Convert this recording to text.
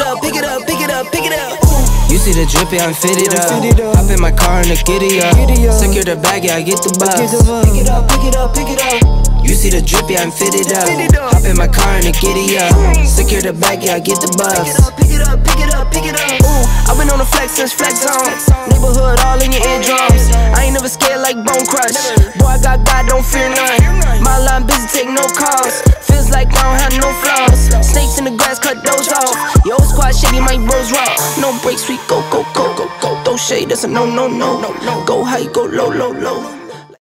up, pick it up, pick it up, pick it up. You see the drippy, I'm fitted up. Hop in my car and the giddy up. Secure the bag, yeah, I get the bus. Pick it up, pick it up, pick it up. You see the drippy, I'm fitted up. Hop in my car and the giddy up. Secure the bag, yeah, I get the bus. Pick it up, pick it up, pick it up, pick it up. Ooh, I've been on the flex since flex on. Neighborhood all in your eardrums. I ain't never scared like Bone Crush. Boy, I got God, don't fear none. Shady, my bros raw. No breaks, we go, go, go, go, go. Throw shade, that's a no, no, no, no, no. Go high, go low, low, low.